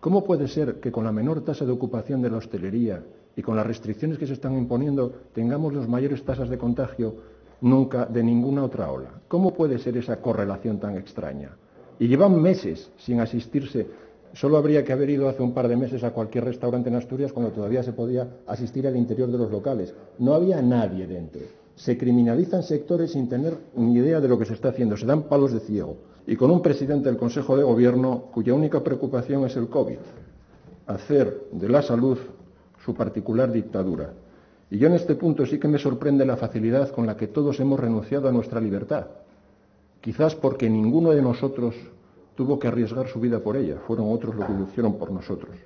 ¿Cómo puede ser que con la menor tasa de ocupación de la hostelería y con las restricciones que se están imponiendo tengamos las mayores tasas de contagio nunca de ninguna otra ola? ¿Cómo puede ser esa correlación tan extraña? Y llevan meses sin asistirse. Solo habría que haber ido hace un par de meses a cualquier restaurante en Asturias cuando todavía se podía asistir al interior de los locales. No había nadie dentro. Se criminalizan sectores sin tener ni idea de lo que se está haciendo. Se dan palos de ciego y con un presidente del Consejo de Gobierno cuya única preocupación es el COVID, hacer de la salud su particular dictadura. Y yo en este punto sí que me sorprende la facilidad con la que todos hemos renunciado a nuestra libertad, quizás porque ninguno de nosotros tuvo que arriesgar su vida por ella, fueron otros los que lo hicieron por nosotros.